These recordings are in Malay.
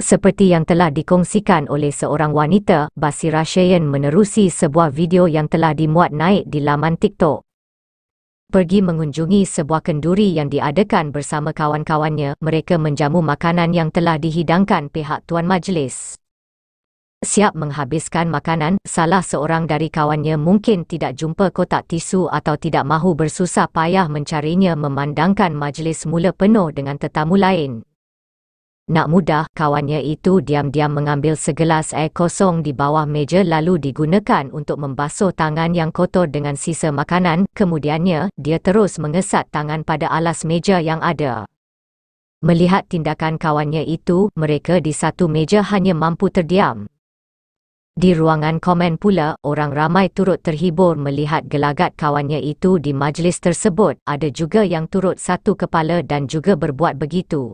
Seperti yang telah dikongsikan oleh seorang wanita, Basira Shayan menerusi sebuah video yang telah dimuat naik di laman TikTok. Pergi mengunjungi sebuah kenduri yang diadakan bersama kawan-kawannya, mereka menjamu makanan yang telah dihidangkan pihak tuan majlis. Siap menghabiskan makanan, salah seorang dari kawannya mungkin tidak jumpa kotak tisu atau tidak mahu bersusah payah mencarinya memandangkan majlis mula penuh dengan tetamu lain. Nak mudah, kawannya itu diam-diam mengambil segelas air kosong di bawah meja lalu digunakan untuk membasuh tangan yang kotor dengan sisa makanan, kemudiannya, dia terus mengesat tangan pada alas meja yang ada. Melihat tindakan kawannya itu, mereka di satu meja hanya mampu terdiam. Di ruangan komen pula, orang ramai turut terhibur melihat gelagat kawannya itu di majlis tersebut. Ada juga yang turut satu kepala dan juga berbuat begitu.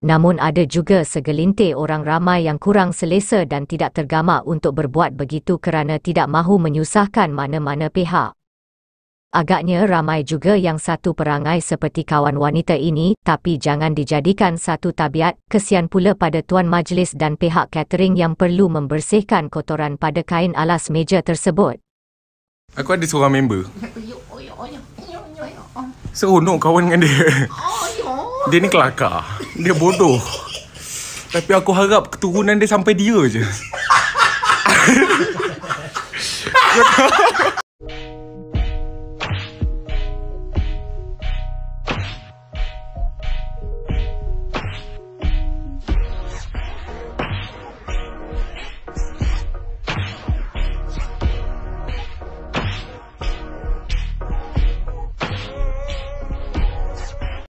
Namun ada juga segelintir orang ramai yang kurang selesa dan tidak tergamak untuk berbuat begitu kerana tidak mahu menyusahkan mana-mana pihak. Agaknya ramai juga yang satu perangai seperti kawan wanita ini, tapi jangan dijadikan satu tabiat, kesian pula pada tuan majlis dan pihak catering yang perlu membersihkan kotoran pada kain alas meja tersebut. Aku ada seorang member. Seronok kawan dengan dia. Dia ni kelakar. Dia bodoh. Tapi aku harap keturunan dia sampai dia je.